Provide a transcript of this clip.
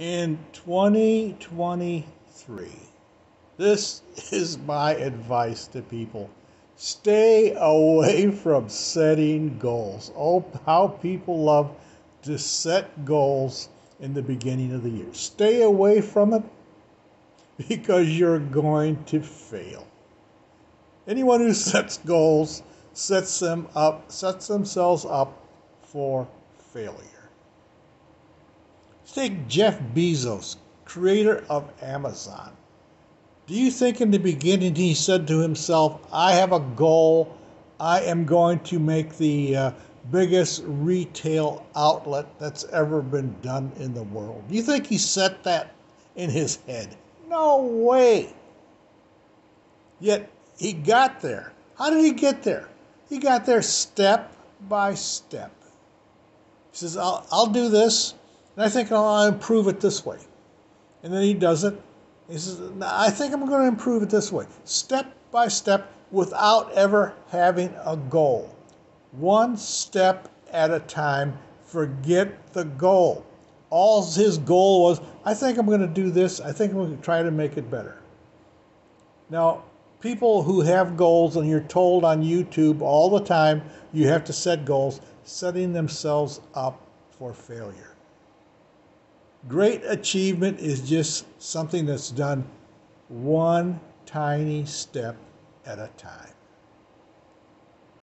in 2023. This is my advice to people. Stay away from setting goals. Oh, how people love to set goals in the beginning of the year. Stay away from it because you're going to fail. Anyone who sets goals sets them up, sets themselves up for failure. Take Jeff Bezos, creator of Amazon. Do you think in the beginning he said to himself, I have a goal. I am going to make the uh, biggest retail outlet that's ever been done in the world? Do you think he set that in his head? No way. Yet he got there. How did he get there? He got there step by step. He says, I'll, I'll do this, and I think oh, I'll improve it this way. And then he does it. He says, I think I'm going to improve it this way, step by step, without ever having a goal. One step at a time. Forget the goal. All his goal was, I think I'm going to do this. I think I'm going to try to make it better. Now, people who have goals and you're told on YouTube all the time you have to set goals, setting themselves up for failure. Great achievement is just something that's done one tiny step at a time.